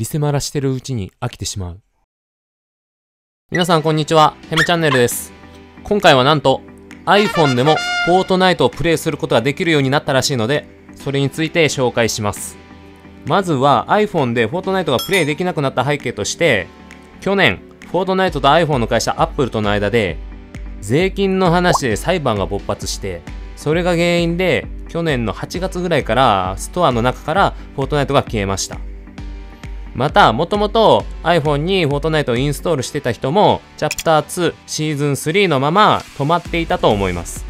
リセマラしてるうちに飽きてしまう。皆さんこんにちは、ヘムチャンネルです。今回はなんと iPhone でもフォートナイトをプレイすることができるようになったらしいので、それについて紹介します。まずは iPhone でフォートナイトがプレイできなくなった背景として、去年、フォートナイトと iPhone の会社 Apple との間で、税金の話で裁判が勃発して、それが原因で去年の8月ぐらいからストアの中からフォートナイトが消えました。また、もともと iPhone にフォートナイトをインストールしてた人も、チャプター2シーズン3のまま止まっていたと思います。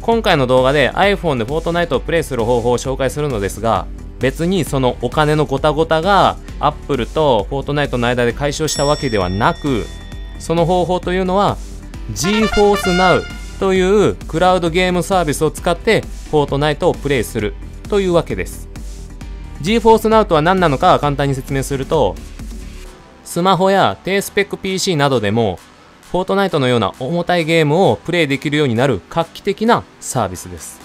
今回の動画で iPhone でフォートナイトをプレイする方法を紹介するのですが、別にそのお金のごたごたが Apple とフォートナイトの間で解消したわけではなく、その方法というのは GForce Now というクラウドゲームサービスを使ってフォートナイトをプレイするというわけです。GForce Now とは何なのか簡単に説明すると、スマホや低スペック PC などでも、フォートナイトのような重たいゲームをプレイできるようになる画期的なサービスです。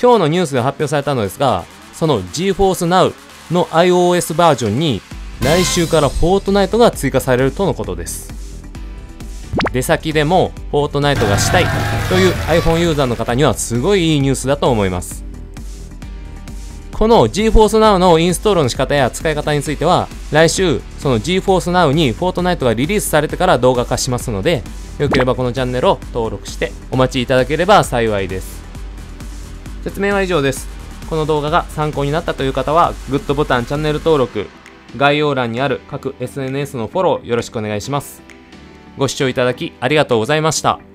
今日のニュースで発表されたのですが、その GForce Now の iOS バージョンに来週からフォートナイトが追加されるとのことです。出先でもフォートナイトがしたいという iPhone ユーザーの方にはすごいいいニュースだと思います。この GForce Now のインストールの仕方や使い方については、来週、その GForce Now に Fortnite がリリースされてから動画化しますので、よければこのチャンネルを登録してお待ちいただければ幸いです。説明は以上です。この動画が参考になったという方は、グッドボタン、チャンネル登録、概要欄にある各 SNS のフォローよろしくお願いします。ご視聴いただきありがとうございました。